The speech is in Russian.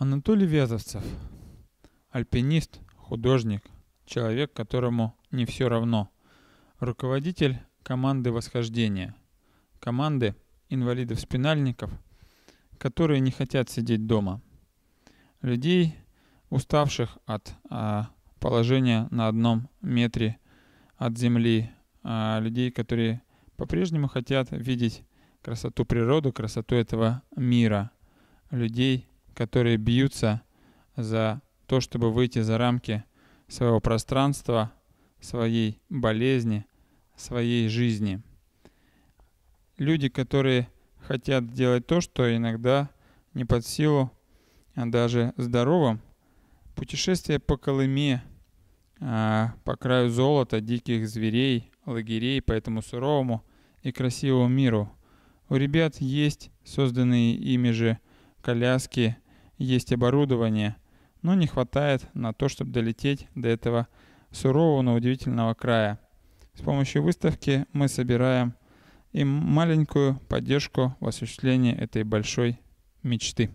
Анатолий Вязовцев. Альпинист, художник, человек, которому не все равно. Руководитель команды восхождения. Команды инвалидов-спинальников, которые не хотят сидеть дома. Людей, уставших от а, положения на одном метре от земли. А, людей, которые по-прежнему хотят видеть красоту природы, красоту этого мира. Людей, которые бьются за то, чтобы выйти за рамки своего пространства, своей болезни, своей жизни. Люди, которые хотят делать то, что иногда не под силу а даже здоровым. Путешествие по Колыме, а, по краю золота, диких зверей, лагерей по этому суровому и красивому миру. У ребят есть созданные ими же коляски, есть оборудование, но не хватает на то, чтобы долететь до этого сурового, но удивительного края. С помощью выставки мы собираем им маленькую поддержку в осуществлении этой большой мечты.